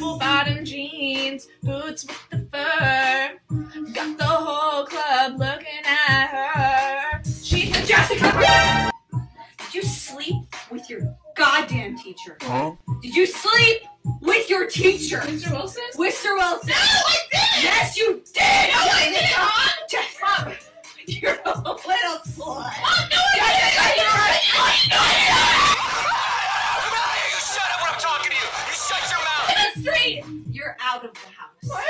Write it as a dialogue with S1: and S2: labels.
S1: apple bottom jeans, boots with the fur. Got the whole club looking at her. She Jessica.
S2: Did you sleep with your goddamn teacher? Did you sleep with your teacher?
S1: Mr. Wilson?
S2: Mr. Wilson.
S1: you're out
S2: of the house. What?